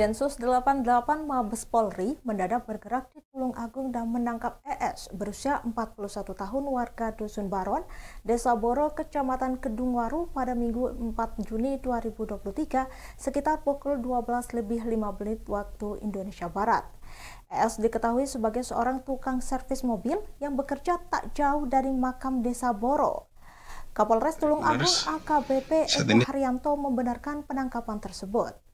Densus 88 Mabes Polri mendadak bergerak di Tulung Agung dan menangkap ES berusia 41 tahun warga Dusun Baron, Desa Boro, Kecamatan Kedungwaru pada Minggu 4 Juni 2023 sekitar pukul 12 lebih 5 menit waktu Indonesia Barat. ES diketahui sebagai seorang tukang servis mobil yang bekerja tak jauh dari makam Desa Boro. Kapolres Tulung Agung AKBP Eko Haryanto membenarkan penangkapan tersebut.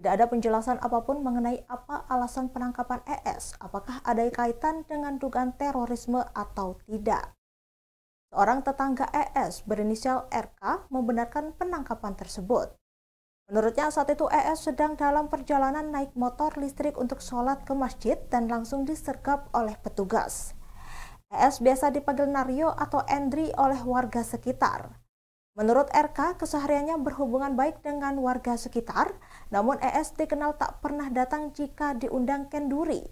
Tidak ada penjelasan apa pun mengenai apa alasan penangkapan ES, apakah ada kaitan dengan dugaan terorisme atau tidak. Seorang tetangga ES berinisial RK membenarkan penangkapan tersebut. Menurutnya saat itu ES sedang dalam perjalanan naik motor listrik untuk sholat ke masjid dan langsung disergap oleh petugas. ES biasa dipanggil Nario atau Endri oleh warga sekitar. Menurut RK, kesehariannya berhubungan baik dengan warga sekitar, namun ES dikenal tak pernah datang jika diundang kenduri.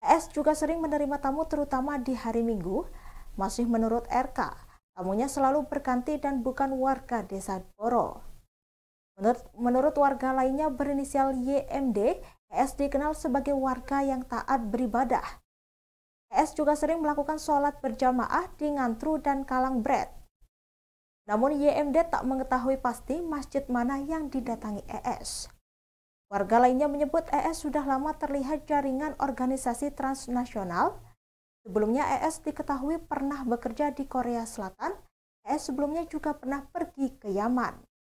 ES juga sering menerima tamu terutama di hari Minggu. Masih menurut RK, tamunya selalu berganti dan bukan warga desa Boro. Menurut, menurut warga lainnya berinisial YMD, ES dikenal sebagai warga yang taat beribadah. ES juga sering melakukan sholat berjamaah di Ngantru dan Kalang Bred. Namun YMD tak mengetahui pasti masjid mana yang didatangi ES. Warga lainnya menyebut ES sudah lama terlihat jaringan organisasi transnasional. Sebelumnya ES diketahui pernah bekerja di Korea Selatan. ES sebelumnya juga pernah pergi ke Yaman.